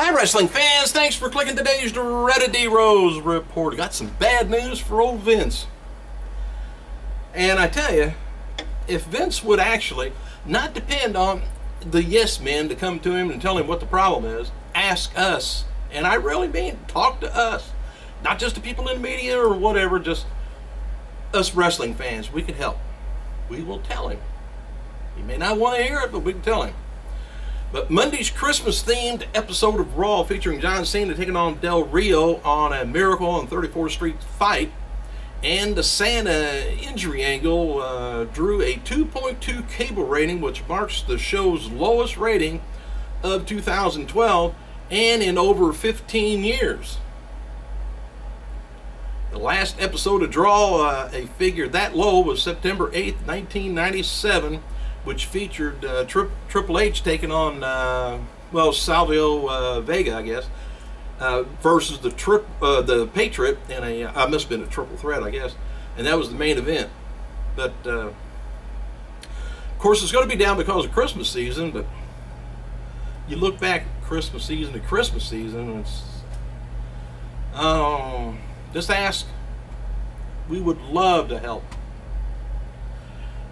Hi, wrestling fans. Thanks for clicking today's Dreaded D. Rose report. Got some bad news for old Vince. And I tell you, if Vince would actually not depend on the yes men to come to him and tell him what the problem is, ask us. And I really mean talk to us. Not just the people in the media or whatever, just us wrestling fans. We can help. We will tell him. He may not want to hear it, but we can tell him. But Monday's Christmas themed episode of Raw featuring John Cena taking on Del Rio on a Miracle on 34th Street fight and the Santa injury angle uh, drew a 2.2 cable rating, which marks the show's lowest rating of 2012 and in over 15 years. The last episode to draw uh, a figure that low was September 8th, 1997, which featured uh, Tri- Triple H taking on, uh, well, Savio uh, Vega, I guess, uh, versus the trip, uh, the Patriot in a, I must have been a triple threat, I guess, and that was the main event. But of course, it's going to be down because of Christmas season. But you look back Christmas season to Christmas season, and it's um, just ask. We would love to help.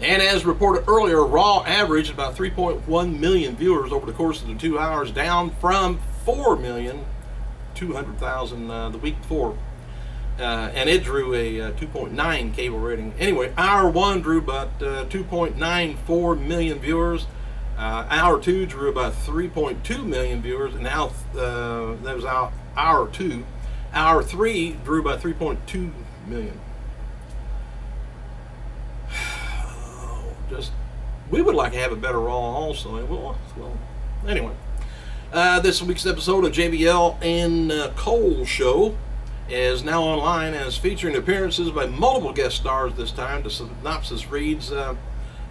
And as reported earlier, Raw averaged about 3.1 million viewers over the course of the two hours, down from 4 million 200,000 uh, the week before. Uh, and it drew a uh, 2.9 cable rating. Anyway, hour one drew about uh, 2.94 million viewers. Uh, hour two drew about 3.2 million viewers, and now uh, that was hour, hour two. Hour three drew about 3.2 million. Just, we would like to have a better Raw also. Well, well anyway. Uh, this week's episode of JBL and uh, Cole Show is now online and is featuring appearances by multiple guest stars this time. The synopsis reads uh,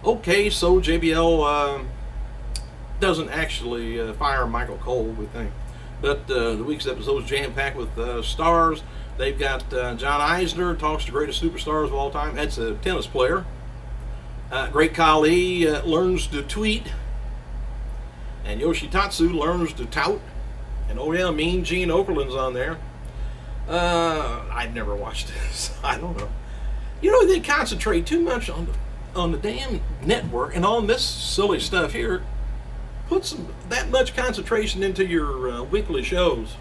Okay, so JBL uh, doesn't actually uh, fire Michael Cole, we think. But uh, the week's episode is jam packed with stars. They've got John Isner, talks to greatest superstars of all time. That's a tennis player. Great Khali learns to tweet and Yoshitatsu learns to tout. And oh yeah, Mean Gene Okerlund's on there. Uh, I've never watched this. I don't know. You know, they concentrate too much on the, on the damn network and on this silly stuff here. Put some that much concentration into your uh, weekly shows.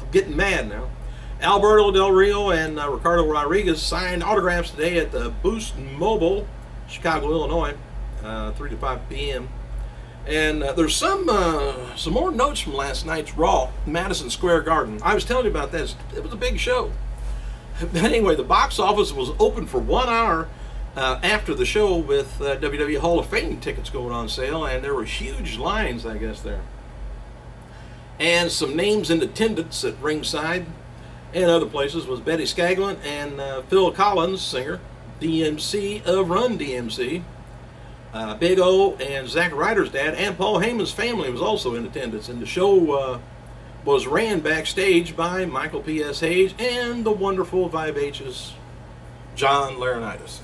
I'm getting mad now. Alberto Del Rio and uh, Ricardo Rodriguez signed autographs today at the Boost Mobile, Chicago, Illinois, uh, 3 to 5 p.m. And uh, there's some uh, some more notes from last night's Raw, Madison Square Garden. I was telling you about this. It was a big show. But anyway, the box office was open for one hour uh, after the show with uh, WWE Hall of Fame tickets going on sale, and there were huge lines, I guess, there. And some names in attendance at ringside and other places was Betty Scaglin and uh, Phil Collins, singer, DMC of Run DMC, uh, Big O and Zack Ryder's dad and Paul Heyman's family was also in attendance, and the show uh, was ran backstage by Michael P.S. Hayes and the wonderful H's John Laurinaitis.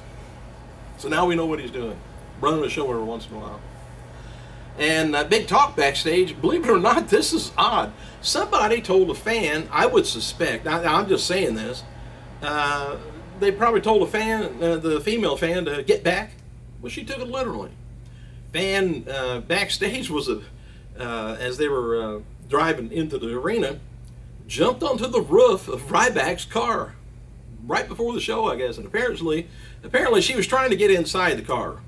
So now we know what he's doing, running a show every once in a while. And uh, big talk backstage. Believe it or not, this is odd. Somebody told a fan, I would suspect, I, am just saying this, uh, they probably told a fan, uh, the female fan, to get back well, she took it literally. Fan uh, backstage was a, uh, as they were uh, driving into the arena, jumped onto the roof of Ryback's car right before the show, I guess, and apparently, apparently she was trying to get inside the car.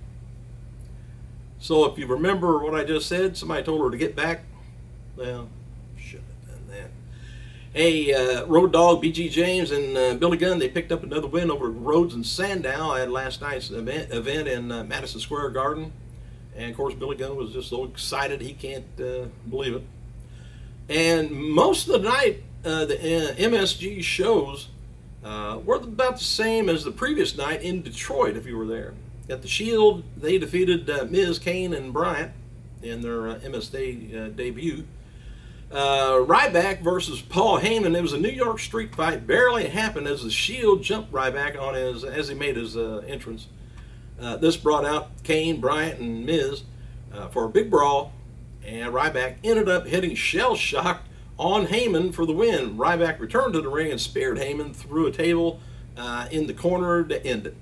So if you remember what I just said, somebody told her to get back. Well, should have done that. Hey, uh, Road Dog, BG James, and uh, Billy Gunn, they picked up another win over Rhodes and Sandow at last night's event, event in uh, Madison Square Garden. And of course, Billy Gunn was just so excited he can't uh, believe it. And most of the night, uh, the uh, MSG shows were about the same as the previous night in Detroit, if you were there. At the Shield, they defeated Miz, Kane, and Bryant in their MSD debut. Uh, Ryback versus Paul Heyman. It was a New York street fight. Barely happened as the Shield jumped Ryback on his as he made his uh, entrance. Uh, this brought out Kane, Bryant, and Miz uh, for a big brawl. and Ryback ended up hitting Shell Shock on Heyman for the win. Ryback returned to the ring and speared Heyman through a table uh, in the corner to end it.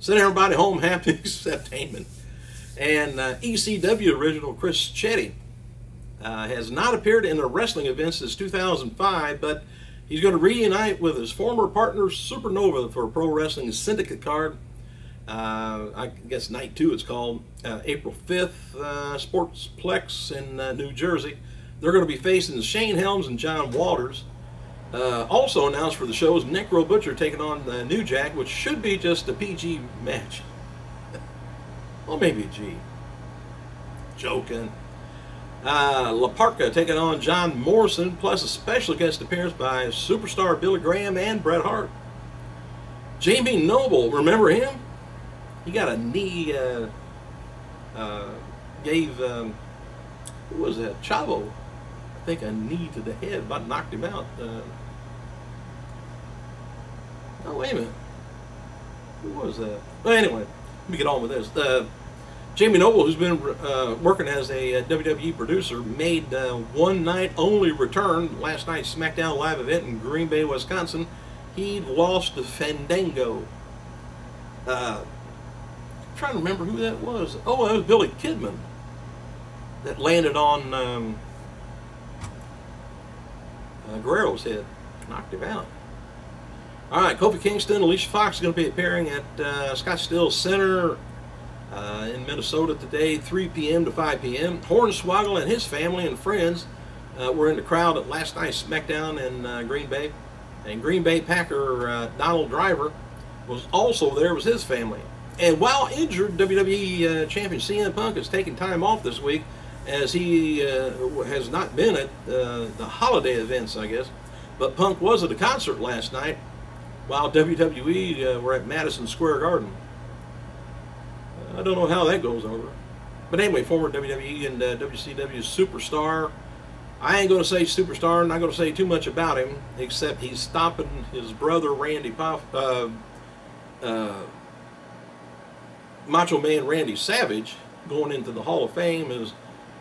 Sent everybody home happy except Heyman. And uh, ECW original Chris Chetti uh, has not appeared in a wrestling event since 2005, but he's going to reunite with his former partner Supernova for a Pro Wrestling Syndicate card. Uh, I guess night two it's called, uh, April 5th, uh, Sportsplex in uh, New Jersey. They're going to be facing Shane Helms and John Walters. Uh, also announced for the show is Necro Butcher taking on New Jack, which should be just a PG match. well, maybe a G. Joking. Uh, La Parka taking on John Morrison, plus a special guest appearance by superstar Billy Graham and Bret Hart. Jamie Noble, remember him? He got a knee, uh, uh, gave, um, who was that? Chavo, think, a knee to the head, about knocked him out. Uh, oh, wait a minute. Who was that? Well, anyway, let me get on with this. Uh, Jamie Noble, who's been uh, working as a uh, WWE producer, made uh, one night only return last night's SmackDown live event in Green Bay, Wisconsin. He lost to Fandango. Uh, trying to remember who that was. Oh, it was Billy Kidman that landed on um, uh, Guerrero's head, knocked him out. All right, Kofi Kingston, Alicia Fox is going to be appearing at uh, Southdale Center uh, in Minnesota today, 3 p.m. to 5 p.m. Hornswoggle and his family and friends uh, were in the crowd at last night's SmackDown in uh, Green Bay. And Green Bay Packer uh, Donald Driver was also there with his family. And while injured, WWE uh, champion CM Punk is taking time off this week as he uh, has not been at the holiday events, I guess. But Punk was at a concert last night while WWE were at Madison Square Garden. I don't know how that goes over. But anyway, former WWE and uh, WCW superstar. I ain't going to say superstar, I'm not going to say too much about him, except he's stopping his brother Randy Poff, uh, uh, Macho Man Randy Savage going into the Hall of Fame is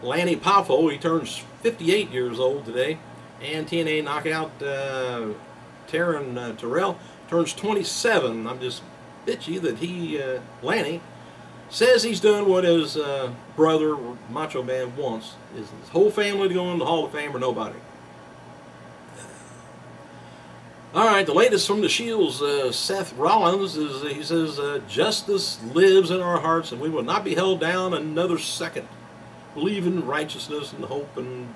Lanny Poffo. He turns 58 years old today. And TNA knockout uh, Taryn uh, Terrell turns 27. I'm just bitchy that he, uh, Lanny, says he's done what his uh, brother, Macho Man, wants. Is his whole family to go in the Hall of Fame or nobody. All right, the latest from the Shields, uh, Seth Rollins, is he says, uh, Justice lives in our hearts and we will not be held down another second. Believe in righteousness and hope and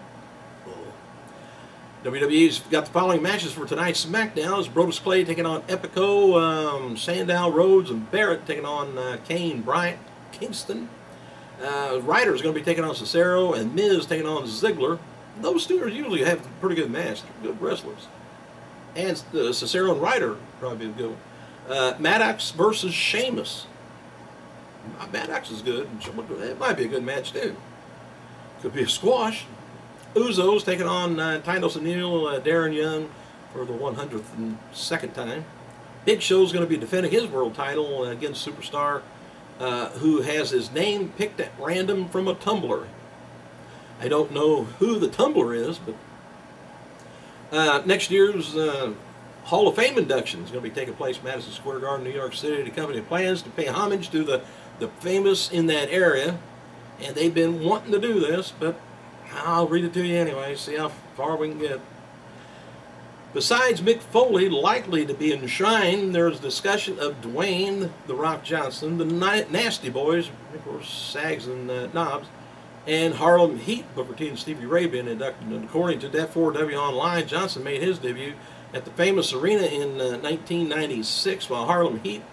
WWE's got the following matches for tonight's SmackDown. It's Brodus Clay taking on Epico, um, Sandow, Rhodes, and Barrett taking on uh, Kane, Bryant, Kingston. Uh, is going to be taking on Cesaro, and Miz taking on Ziggler. Those two are usually have a pretty good match. They're good wrestlers. And uh, Cesaro and Ryder probably be a good one. Uh, Maddox versus Sheamus. Maddox is good. It might be a good match, too. Could be a squash. Usos taking on uh, Titus O'Neil, uh, Darren Young for the 102nd time. Big Show's going to be defending his world title against Superstar, uh, who has his name picked at random from a tumbler. I don't know who the tumbler is, but uh, next year's uh, Hall of Fame induction is going to be taking place Madison Square Garden, New York City. The company plans to pay homage to the, the famous in that area, and they've been wanting to do this, but I'll read it to you anyway, see how far we can get. Besides Mick Foley likely to be enshrined, there's discussion of Dwayne The Rock Johnson, the Nasty Boys, of course, Sags and uh, Knobbs, and Harlem Heat, Booker T and Stevie Ray being inducted. And according to the F4W Online, Johnson made his debut at the famous arena in uh, 1996, while Harlem Heat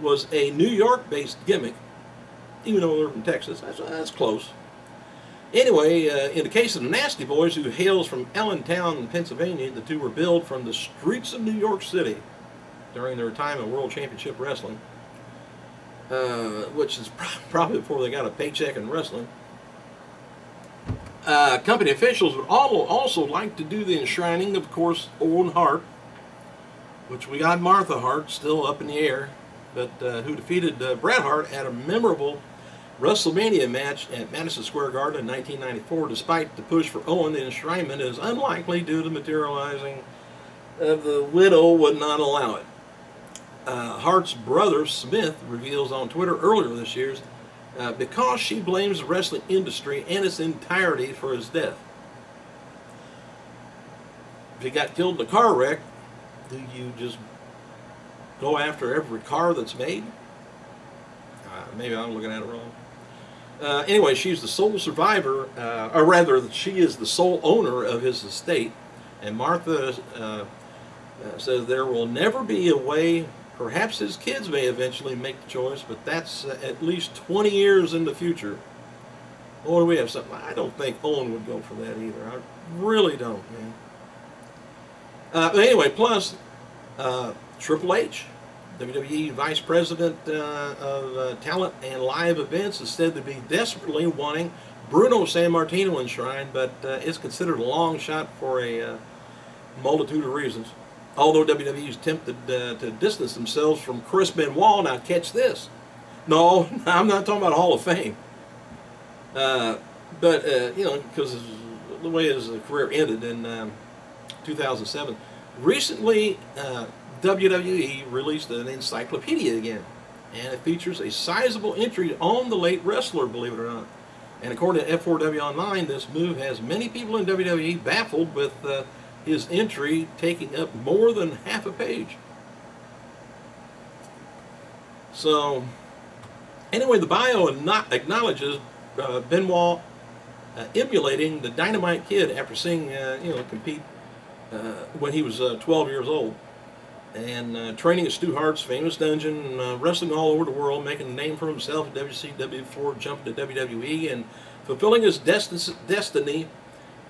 was a New York-based gimmick, even though they're from Texas. That's, that's close. Anyway, uh, in the case of the Nasty Boys, who hails from Allentown, Pennsylvania, the two were billed from the streets of New York City during their time in World Championship Wrestling, uh, which is probably before they got a paycheck in wrestling. Uh, company officials would also like to do the enshrining, of course, Owen Hart, which we got Martha Hart still up in the air, but uh, who defeated uh, Bret Hart at a memorable WrestleMania match at Madison Square Garden in 1994, despite the push for Owen, the enshrinement is unlikely due to materializing of the widow would not allow it. Uh, Hart's brother Smith reveals on Twitter earlier this year uh, because she blames the wrestling industry and its entirety for his death. If he got killed in a car wreck, do you just go after every car that's made? Uh, maybe I'm looking at it wrong. Uh, anyway, she's the sole survivor, uh, or rather, she is the sole owner of his estate. And Martha uh, uh, says there will never be a way, perhaps his kids may eventually make the choice, but that's uh, at least 20 years in the future. Or do we have something? I don't think Owen would go for that either. I really don't, man. Uh, but anyway, plus Triple H WWE Vice President uh, of uh, Talent and Live Events is said to be desperately wanting Bruno Sammartino enshrined, but uh, it's considered a long shot for a uh, multitude of reasons. Although WWE is tempted uh, to distance themselves from Chris Benoit, now catch this. No, I'm not talking about Hall of Fame. Uh, but, you know, because the way his career ended in um, 2007. Recently, WWE released an encyclopedia again, and it features a sizable entry on the late wrestler, believe it or not. And according to F4W Online, this move has many people in WWE baffled with uh, his entry taking up more than half a page. So, anyway, the bio not acknowledges uh, Benoit uh, emulating the Dynamite Kid after seeing, uh, you know, compete uh, when he was uh, 12 years old and uh, training at Stu Hart's famous dungeon, uh, wrestling all over the world, making a name for himself at WCW before jumping to WWE, and fulfilling his destiny.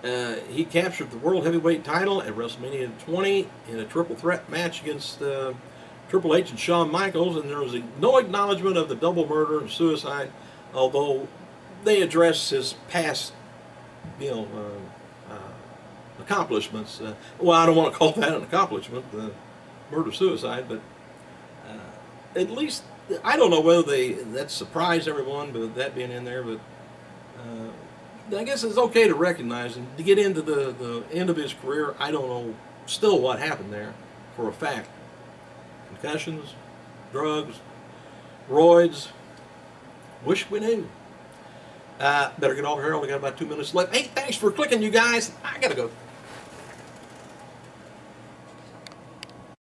Uh, he captured the World Heavyweight title at WrestleMania 20 in a triple threat match against uh, Triple H and Shawn Michaels, and there was no acknowledgement of the double murder and suicide, although they addressed his past, you know, uh, uh, accomplishments. well, I don't want to call that an accomplishment murder suicide, but uh, at least I don't know whether they that surprised everyone, but that being in there, but uh, I guess it's okay to recognize and to get into the the end of his career. I don't know still what happened there for a fact. Concussions, drugs, roids. Wish we knew. Uh, better get off here. Only got about two minutes left. Hey, thanks for clicking, you guys. I gotta go.